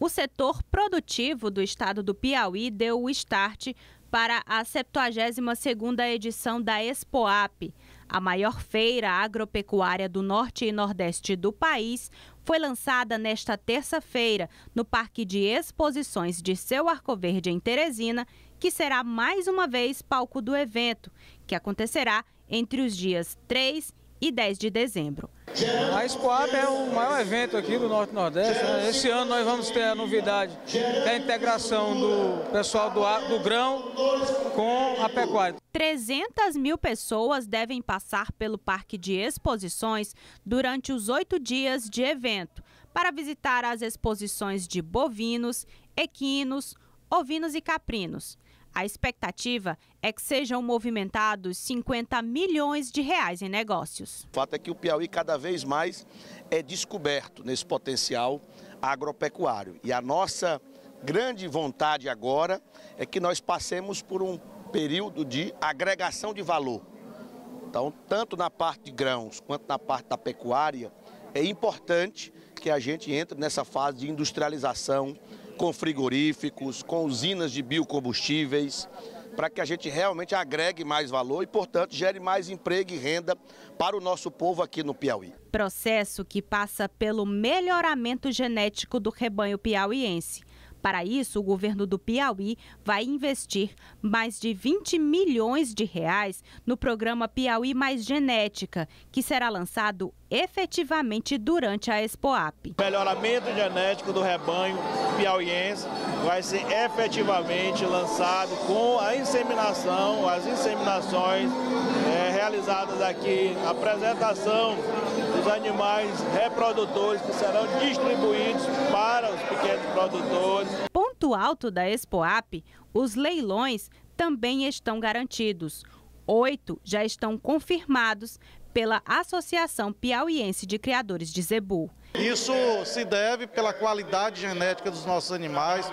O setor produtivo do estado do Piauí deu o start para a 72ª edição da Expoap, a maior feira agropecuária do norte e nordeste do país, foi lançada nesta terça-feira no Parque de Exposições de Seu Arco Verde em Teresina, que será mais uma vez palco do evento, que acontecerá entre os dias 3 e 10 de dezembro. A Expoab é o maior evento aqui do Norte Nordeste. Né? Esse ano nós vamos ter a novidade da integração do pessoal do, do grão com a pecuária. 300 mil pessoas devem passar pelo Parque de Exposições durante os oito dias de evento para visitar as exposições de bovinos, equinos, ovinos e caprinos. A expectativa é que sejam movimentados 50 milhões de reais em negócios. O fato é que o Piauí cada vez mais é descoberto nesse potencial agropecuário. E a nossa grande vontade agora é que nós passemos por um período de agregação de valor. Então, tanto na parte de grãos quanto na parte da pecuária, é importante que a gente entre nessa fase de industrialização, com frigoríficos, com usinas de biocombustíveis, para que a gente realmente agregue mais valor e, portanto, gere mais emprego e renda para o nosso povo aqui no Piauí. Processo que passa pelo melhoramento genético do rebanho piauiense. Para isso, o governo do Piauí vai investir mais de 20 milhões de reais no programa Piauí Mais Genética, que será lançado efetivamente durante a Expoap. O melhoramento genético do rebanho piauiense vai ser efetivamente lançado com a inseminação, as inseminações é, realizadas aqui, a apresentação dos animais reprodutores que serão distribuídos para os pequenos produtores. Ponto alto da Expoap, os leilões também estão garantidos. Oito já estão confirmados pela Associação Piauiense de Criadores de Zebu. Isso se deve pela qualidade genética dos nossos animais,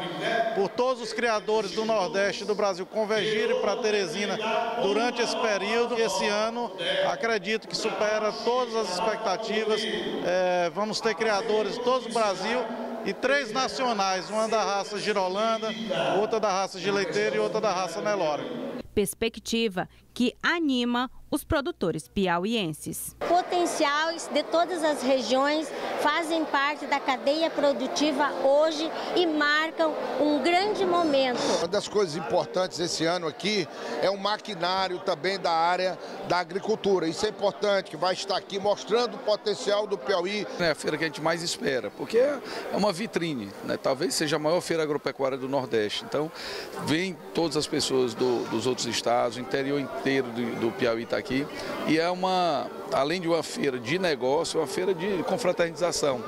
por todos os criadores do Nordeste e do Brasil convergirem para Teresina durante esse período. Esse ano, acredito que supera todas as expectativas. É, vamos ter criadores de todo o Brasil e três nacionais, uma da raça Girolanda, outra da raça de Leiteiro e outra da raça Nelore perspectiva que anima os produtores piauienses. Potenciais de todas as regiões fazem parte da cadeia produtiva hoje e marcam um grande momento. Uma das coisas importantes esse ano aqui é o maquinário também da área da agricultura. Isso é importante, que vai estar aqui mostrando o potencial do Piauí. É a feira que a gente mais espera, porque é uma vitrine, né? talvez seja a maior feira agropecuária do Nordeste. Então, vem todas as pessoas do, dos outros estados, o interior inteiro do, do Piauí está aqui. E é uma, além de uma feira de negócio, é uma feira de confraternização.